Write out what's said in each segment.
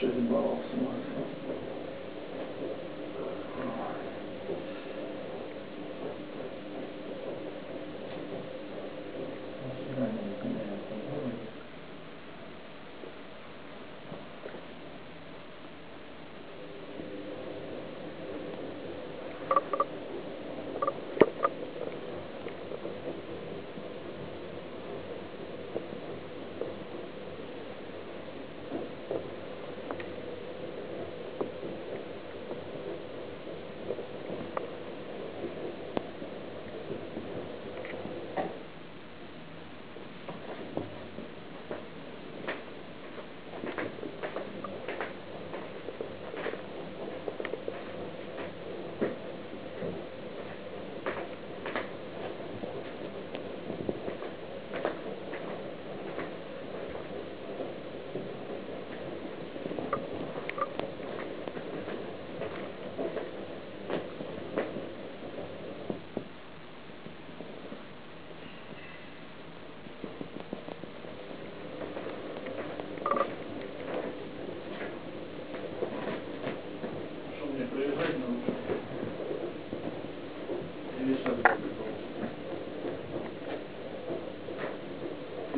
should involve someone.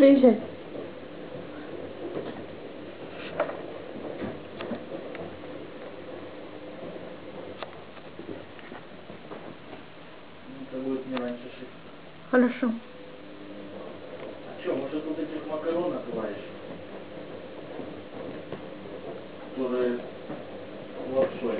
Приезжай. Хорошо. А что, может тут этих макарон отваришь? Которые лапшой.